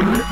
Bye.